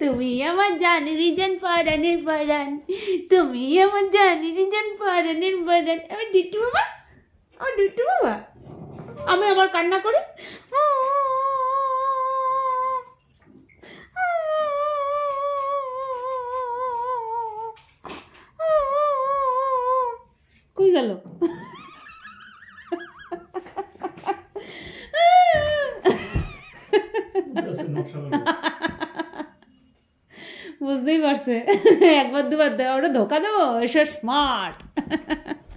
তুমি আমার জানেরই জান পারানের পারান তুমি আমার জানেরই জান পারানের পারান আমি ডিট্টু বাবা ও ডিট্টু বাবা আমি আবার কান্না করি কই গেল বুঝতেই পারছে। একবার দুবার ওটা ধোকা দেবো? এসব স্মার্ট